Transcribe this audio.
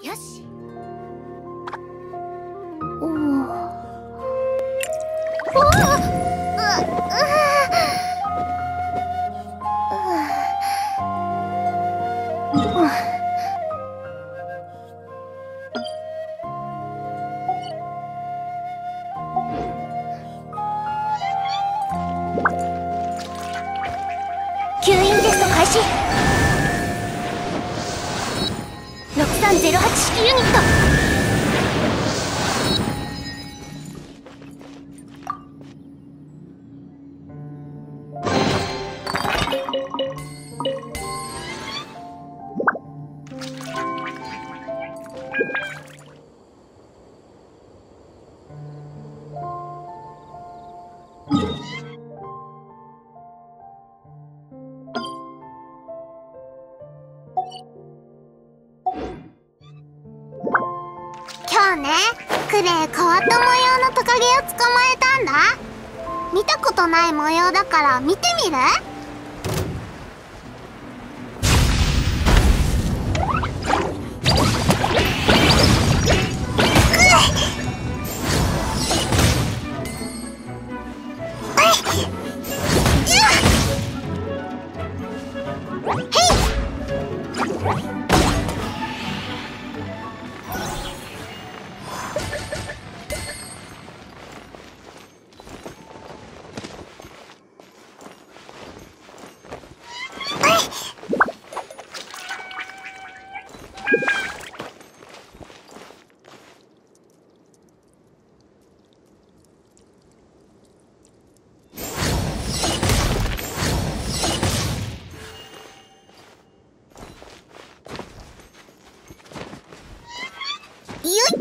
よし。おおおお吸引テスト開始。6308式ユニット。今日ね。クレイ変わった模様のトカゲを捕まえたんだ。見たことない模様だから見てみる？よい